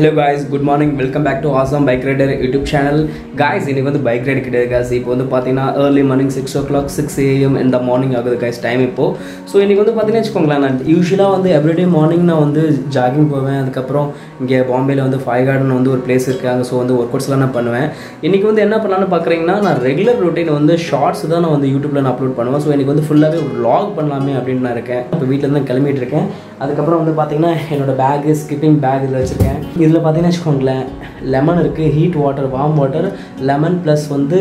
Hello guys good morning welcome back to Assam bike rider YouTube channel guys இன்னைக்கு வந்து bike ride கிடையாது guys இப்போ வந்து பார்த்தீங்கன்னா early morning six o'clock six AM இந்த morning ஆகுது காய்ஸ் டைம் இப்போது ஸோ இன்றைக்கி வந்து பார்த்தீங்கன்னா வச்சுக்கோங்களேன் நான் யூஸ்வலாக வந்து எவ்ரிடே மார்னிங் நான் வந்து ஜாகிங் போவேன். அதுக்கப்புறம் இங்கே பாம்பேயில் வந்து ஃபைவ் கார்டன் வந்து ஒரு பிளேஸ் அங்கே ஸோ வந்து ஒர்க் அவுட்ஸ்லாம் நான் பண்ணுவேன். இன்றைக்கி வந்து என்ன பண்ணலான்னு பார்க்குறீங்கன்னா நான் ரெகுலர் ரொட்டீன் வந்து ஷார்ட்ஸ் தான் நான் வந்து யூடியூப்பில் நான் அப்லோட் பண்ணுவேன். ஸோ இன்றைக்கி வந்து ஃபுல்லாகவே ஒரு லாக் பண்ணலாமே அப்படின்னு நான் இருக்கேன். இப்போ வீட்டில் தான் கிளம்பிட்டு இருக்கேன். அதுக்கப்புறம் வந்து பார்த்தீங்கன்னா என்னோடய பேக்கு ஸ்கிப்பிங் பேக் இதில் வச்சுருக்கேன். இதில் பார்த்தீங்கன்னா வச்சுக்கோங்களேன் லெமன் இருக்குது heat water warm water lemon plus வந்து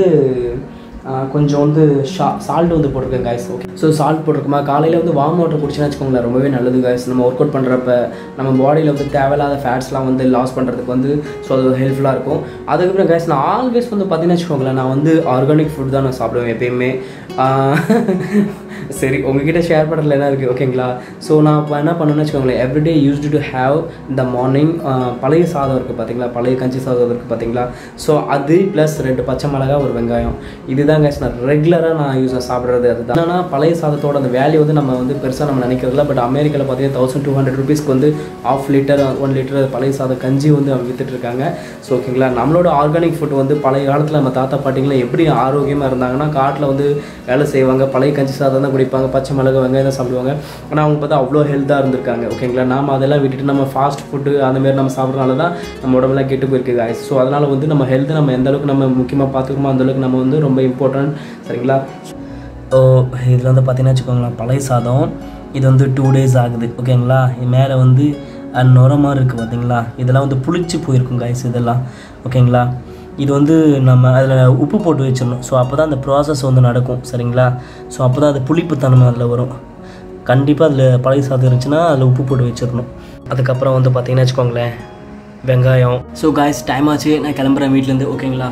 கொஞ்சம் வந்து ஷா சால்ட் வந்து போட்டிருக்கேன் காய்ஸ் ஓகே ஸோ சால்ட் போட்டிருக்குமா? காலையில் வந்து வார்ம் வாட்டர் குடிச்சுன்னு வச்சுக்கோங்களேன் ரொம்பவே நல்லது காய்ஸ் நம்ம ஒர்க் அவுட் பண்ணுறப்ப நம்ம பாடியில் வந்து தேவையில்லாத ஃபேட்ஸ்லாம் வந்து லாஸ் பண்ணுறதுக்கு வந்து ஸோ அது ஹெல்ப்ஃபுல்லாக இருக்கும். அதுக்கப்புறம் காய்ஸ் நான் ஆல்வேஸ் வந்து பார்த்தீங்கன்னா வச்சுக்கோங்களேன் நான் வந்து ஆர்கானிக் ஃபுட் தான் நான் சாப்பிடுவேன் எப்பயுமே. சரி உங்ககிட்ட ஷேர் பண்ணுறதுல என்ன இருக்குது ஓகேங்களா ஸோ நான் இப்போ என்ன பண்ணணும்னு வச்சுக்கோங்களேன் everyday used to have the morning பழைய சாதம் இருக்குது பார்த்தீங்களா பழைய கஞ்சி சாதம் இருக்குது பார்த்தீங்களா ஸோ அது ப்ளஸ் ரெண்டு பச்சை மிளகா ஒரு வெங்காயம். இதுதான் கேஸ் நான் ரெகுலராக நான் யூஸ் சாப்பிட்றது அதுதான். என்னன்னா பழைய சாதத்தோட அந்த வேல்யூ வந்து நம்ம வந்து பெருசாக நம்ம நினைக்கிறதில்ல பட் அமெரிக்காவில் பார்த்தீங்கன்னா தௌசண்ட் டூ ஹண்ட்ரட் ருபீஸ்க்கு வந்து ஆஃப் லிட்டர் ஒன் லிட்டர் பழைய சாதம் கஞ்சி வந்து அவங்க வித்துட்டு ஸோ ஓகேங்களா நம்மளோட ஆர்கானிக் ஃபுட் வந்து பழைய காலத்தில் நம்ம தாத்தா பாட்டிங்களாம் எப்படி ஆரோக்கியமாக இருந்தாங்கன்னா காட்டில் வந்து வேலை செய்வாங்க பழைய கஞ்சி சாதம் தான் குடிப்பாங்க பச்சை மிளகு வெங்காயம் தான் சாப்பிடுவாங்க. ஆனால் அவங்க பார்த்தா அவ்வளோ ஹெல்த்தாக இருந்திருக்காங்க. ஓகேங்களா நாம் அதெல்லாம் விட்டுட்டு நம்ம ஃபாஸ்ட் ஃபுட்டு அந்தமாரி நம்ம சாப்பிட்றனால தான் நம்ம உடம்புலாம் கெட்டு போயிருக்கு காய்ஸ் ஸோ அதனால் வந்து நம்ம ஹெல்த்தை நம்ம எந்த அளவுக்கு நம்ம முக்கியமாக பார்த்துக்கணுமோ அந்தளவுக்கு நம்ம வந்து ரொம்ப இம்பார்ட்டன்ட் சரிங்களா? ஓ இதில் வந்து பார்த்தீங்கன்னா வச்சுக்கோங்களேன் பழைய சாதம் இது வந்து டூ டேஸ் ஆகுது. ஓகேங்களா மேலே வந்து அஹ், நுர மாதிரி இருக்குது பார்த்தீங்களா? இதெல்லாம் வந்து புளிச்சு போயிருக்கும் காய்ஸ் இதெல்லாம். ஓகேங்களா இது வந்து நம்ம அதில் உப்பு போட்டு வச்சிடணும். ஸோ அப்போ தான் அந்த ப்ராசஸ் வந்து நடக்கும் சரிங்களா? ஸோ அப்போ தான் அது புளிப்புத்தன்மை அதில் வரும். கண்டிப்பாக அதில் பழைய சாதம் இருந்துச்சுன்னா அதில் உப்பு போட்டு வச்சிடணும். அதுக்கப்புறம் வந்து பார்த்தீங்கன்னா வச்சுக்கோங்களேன் வெங்காயம். ஸோ காய்ஸ் டைம் ஆச்சு. நான் கிளம்புறேன் வீட்டிலேருந்து ஓகேங்களா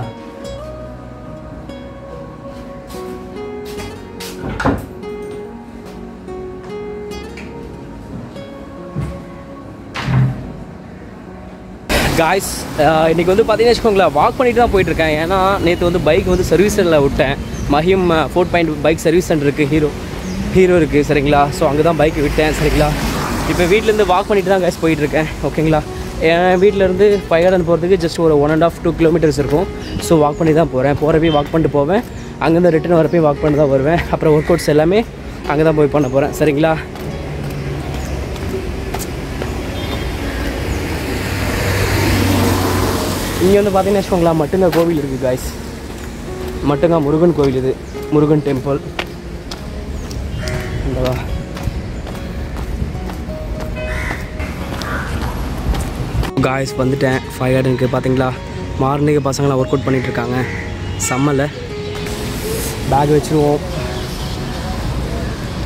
காய்ஸ் இன்றைக்கி வந்து பார்த்தீங்கன்னா வச்சுக்கோங்களேன் வாக் பண்ணிட்டு தான் போயிட்டுருக்கேன் ஏன்னா நேற்று வந்து பைக் வந்து சர்வீஸ் சென்டரில் விட்டேன். Mahim four point bike service centre இருக்குது ஹீரோ ஹீரோ இருக்குது சரிங்களா? ஸோ அங்கே தான் பைக் விட்டேன் சரிங்களா? இப்போ வீட்டிலேருந்து வாக் பண்ணிட்டு தான் காய்ஸ் போயிட்டுருக்கேன் ஓகேங்களா? என் வீட்டிலேருந்து ஃபைவ் போகிறதுக்கு ஜஸ்ட் ஒரு one and half two kilometres இருக்கும். ஸோ வாக் பண்ணி தான் போகிறேன் போகிறப்பையும் வாக் பண்ணிட்டு போவேன். அங்கேருந்து ரிட்டன் வரப்பையும் வாக் பண்ணி தான் வருவேன். அப்புறம் ஒர்க் அவுட்ஸ் எல்லாமே அங்கே தான் போய் பண்ண போகிறேன் சரிங்களா? இங்கே வந்து பார்த்தீங்கன்னா வச்சுக்கோங்களேன் மட்டுங்க கோவில் இருக்குது காய்ஸ் மட்டுங்க முருகன் கோவில் இது. முருகன் டெம்பிள் இந்தவா காய்ஸ் வந்துட்டேன். ஃபைவ் ஹண்ட்ரடுக்கு பார்த்தீங்களா மார்னிங் பசங்களாம் ஒர்க் அவுட் பண்ணிகிட்ருக்காங்க இருக்காங்க. செம்மல. பேக் வச்சுருவோம்.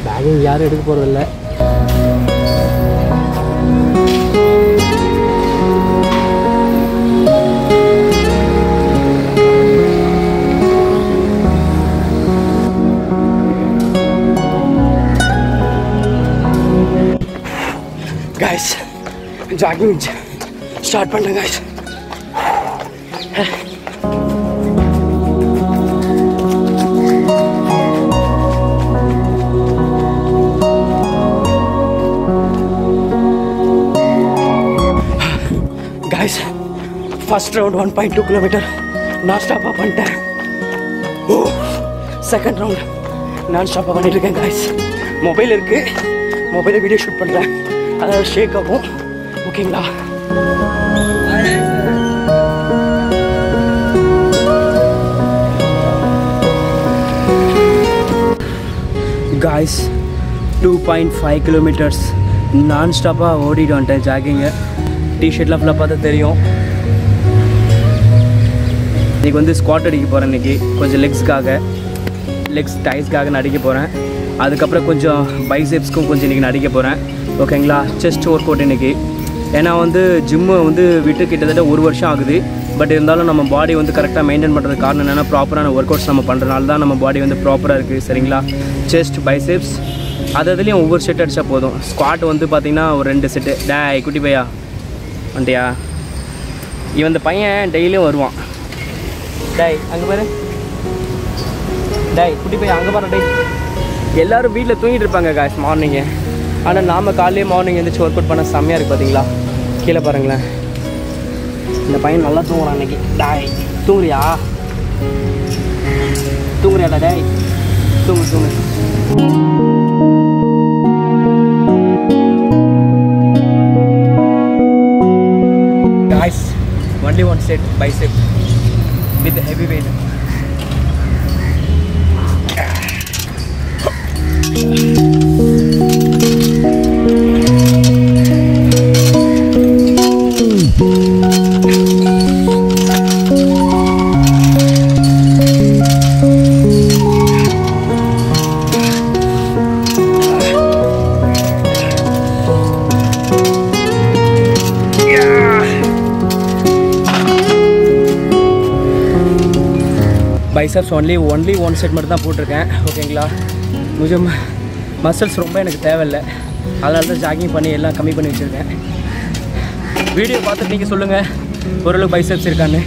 பேகு யாரும் எடுக்க போகிறதில்ல jogging ஸ்டார்ட் பண்ணுறேன் guys guys first round one point two kilometre நான் ஸ்டாப்பாக பண்ணிட்டேன் ஓ செகண்ட் ரவுண்ட் நான் ஸ்டாப்பாக பண்ணிட்டு இருக்கேன் guys மொபைல் இருக்குது மொபைலில் வீடியோ ஷூட் பண்ணுறேன் அதாவது ஷேக் ஆகும் ஓகேங்களா guys two point five kilometres நான் ஸ்டாப்பாக ஓடிட்டு வந்துட்டேன் ஜாகிங்கு டிஷர்ட்லாம் ஃபுல்லாக பார்த்தா தெரியும் இன்றைக்கி வந்து ஸ்குவாட் அடிக்க போகிறேன் இன்றைக்கி கொஞ்சம் லெக்ஸ்க்காக லெக்ஸ் டைஸ்க்காக நான் அடிக்க போகிறேன் அதுக்கப்புறம் கொஞ்சம் பைசெப்ஸ்க்கும் கொஞ்சம் இன்றைக்கி நான் அடிக்க போகிறேன் ஓகேங்களா செஸ்ட் ஒர்க் அவுட் இன்றைக்கி ஏன்னா வந்து ஜிம்மு வந்து விட்டு கிட்டத்தட்ட ஒரு வருஷம் ஆகுது. பட் இருந்தாலும் நம்ம பாடி வந்து கரெக்டாக மெயின்டைன் பண்ணுறது காரணம் என்னென்னா ப்ராப்பரான ஒர்க் அவுட்ஸ் நம்ம பண்ணுறதுனால தான் நம்ம பாடி வந்து ப்ராப்பராக இருக்குது சரிங்களா? செஸ்ட் பைசெப்ஸ் அது அதுலேயும் ஒவ்வொரு செட் அடித்தா போதும். ஸ்குவாட் வந்து பார்த்திங்கன்னா ஒரு ரெண்டு செட்டு டேய் குட்டி பையா. வந்துட்டியா? இவன் இந்த பையன் டெய்லியும் வருவான். டேய் அங்கே பாரு. டேய் குட்டி பையன் அங்கே பாரு டேய். எல்லோரும் வீட்டில் தூங்கிட்டு இருப்பாங்க காய்ஸ் மார்னிங்கு ஆனால் நாம் காலையிலே மார்னிங் எழுந்திரிச்சு ஒர்க் அவுட் பண்ண செம்மையாக இருக்குது பார்த்தீங்களா கீழே பாருங்களேன். இந்த பையன் நல்லா தூங்குறான் அன்னைக்கு டாய் தூங்குறியா? தூங்குறியாடா டாய். தூங்கு தூங்கு. Guys only one set bicep with a heavy weight. Biceps only only one set மட்டும் தான் போட்டிருக்கேன். ஓகேங்களா கொஞ்சம் மசில்ஸ் ரொம்ப எனக்கு தேவையில்லை. அதனால தான் ஜாகிங் பண்ணி எல்லாம் கம்மி பண்ணி வச்சுருக்கேன். வீடியோ பார்த்துட்டு நீங்கள் சொல்லுங்கள் ஓரளவுக்கு பைசப்ஸ் இருக்கான்னு.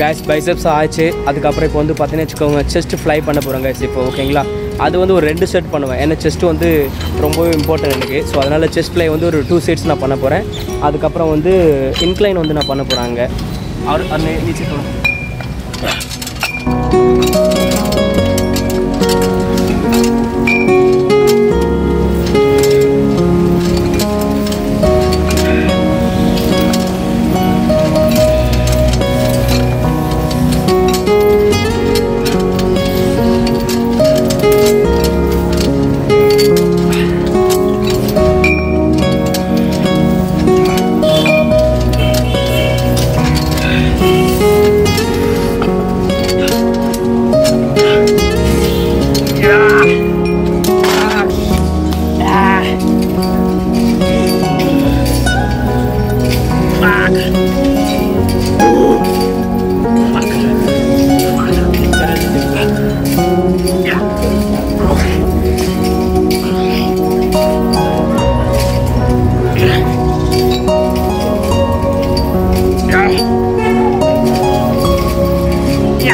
கேஸ் பைசப்ஸ் ஆச்சு. அதுக்கப்புறம் இப்போ வந்து பார்த்தீங்கன்னா வச்சுக்கோங்க செஸ்ட்டு ஃப்ளை பண்ண போகிறோம் கேஸ் இப்போ ஓகேங்களா அது வந்து ஒரு ரெண்டு செட் பண்ணுவேன். ஏன்னா செஸ்ட்டு வந்து ரொம்பவே இம்பார்ட்டன்ட் எனக்கு. ஸோ அதனால் செஸ்ட் ஃப்ளை வந்து ஒரு டூ செட்ஸ் நான் பண்ண போகிறேன் அதுக்கப்புறம் வந்து இன்க்ளைன் வந்து நான் பண்ண போகிறேன் அங்கே. और और नहीं नीचे थोड़ा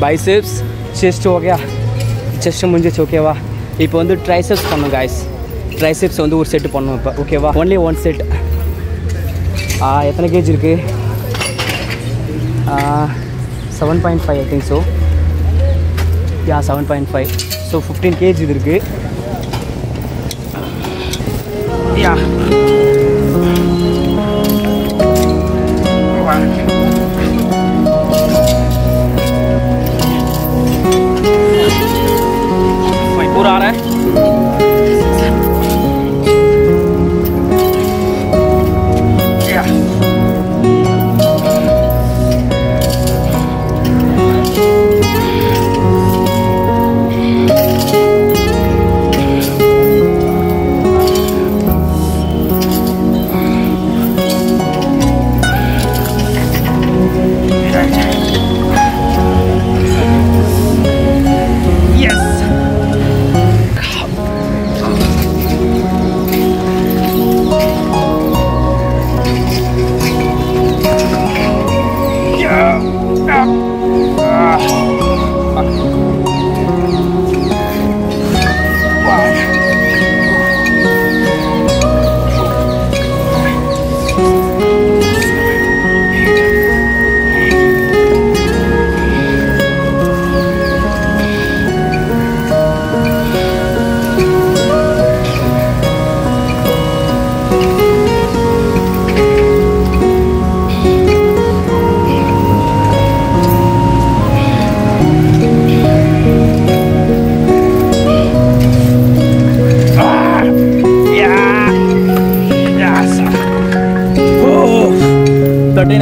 பைசெப்ஸ் செஸ்ட் ஓகேயா செஸ்ட்டு முடிஞ்சிச்சு ஓகேவா இப்போ வந்து ட்ரைசெப்ஸ் பண்ணும் காய்ஸ் ட்ரைசெப்ஸ் வந்து ஒரு செட்டு பண்ணும் இப்போ ஓகேவா ஒன்லி ஒன் செட் எத்தனை கேஜி இருக்குது seven point five I think so yeah seven point five so fifteen KG இது இருக்குது யா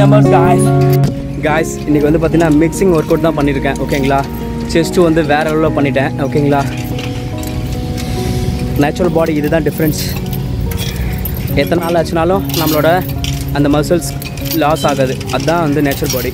நம்பர்ஸ் காய்ஸ் காய்ஸ் இன்றைக்கி வந்து பார்த்தீங்கன்னா மிக்சிங் ஒர்க் அவுட் தான் பண்ணியிருக்கேன் ஓகேங்களா செஸ்ட்டு வந்து வேறு லெவலில் பண்ணிட்டேன் ஓகேங்களா நேச்சுரல் பாடி இதுதான் டிஃப்ரென்ஸ் எத்தனை நாள் ஆச்சுனாலும் நம்மளோட அந்த மசில்ஸ் லாஸ் ஆகாது. அதுதான் வந்து நேச்சுரல் பாடி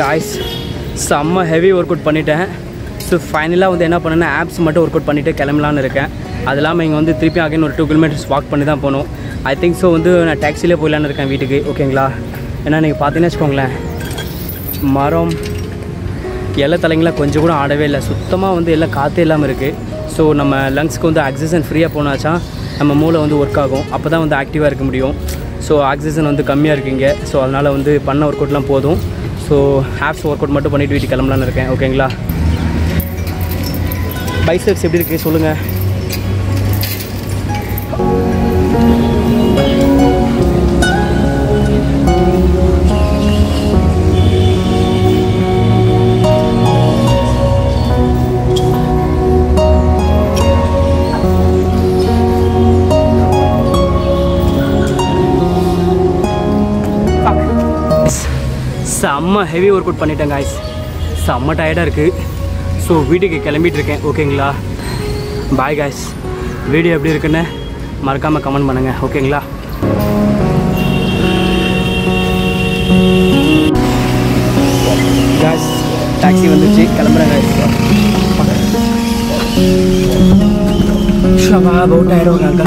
காய்ஸ் செம்ம ஹெவி ஒர்க் அவுட் பண்ணிட்டேன். ஸோ ஃபைனலாக வந்து என்ன பண்ணேன்னா ஆப்ஸ் மட்டும் ஒர்க் அவுட் பண்ணிவிட்டு கிளம்பலான்னு இருக்கேன். அது இல்லாமல் இங்கே வந்து திருப்பி அகைன் ஒரு டூ கிலோமீட்டர்ஸ் வாக் பண்ணி தான் போகணும். ஐ திங்க் ஸோ வந்து நான் டாக்ஸிலே போயிடலான்னு இருக்கேன் வீட்டுக்கு ஓகேங்களா ஏன்னா நீங்கள் பார்த்தீங்கன்னா வச்சுக்கோங்களேன் மரம் இலை தலைங்களாம் கொஞ்சம் கூட ஆடவே இல்லை. சுத்தமாக வந்து எல்லாம் காற்றே இல்லாமல் இருக்குது ஸோ நம்ம லங்ஸ்க்கு வந்து ஆக்சிஜன் ஃப்ரீயாக போனாச்சா நம்ம மூளை வந்து ஒர்க் ஆகும். அப்போ தான் வந்து ஆக்டிவாக இருக்க முடியும். ஸோ ஆக்சிஜன் வந்து கம்மியாக இருக்குங்க ஸோ அதனால் வந்து பண்ண ஒர்க் அவுட்லாம் போதும். ஸோ ஹேப்ஸ் ஒர்க் அவுட் மட்டும் பண்ணிவிட்டு வீட்டுக்கு கிளம்பலான்னு இருக்கேன். ஓகேங்களா பைசப்ஸ் எப்படி இருக்குது சொல்லுங்கள் செம்ம ஹெவி ஒர்க் அவுட் பண்ணிட்டேன் காய்ஸ் செம்ம டயர்டாக இருக்குது ஸோ வீட்டுக்கு கிளம்பிட்டு இருக்கேன் ஓகேங்களா பாய் காய்ஸ் வீடியோ எப்படி இருக்குன்னு மறக்காமல் கமெண்ட் பண்ணுங்கள் ஓகேங்களா காய்ஸ் டாக்ஸி வந்துச்சு. கிளம்புறேன் காய்ஸ் ஷபா பவுட் ஆகிடும் அக்கா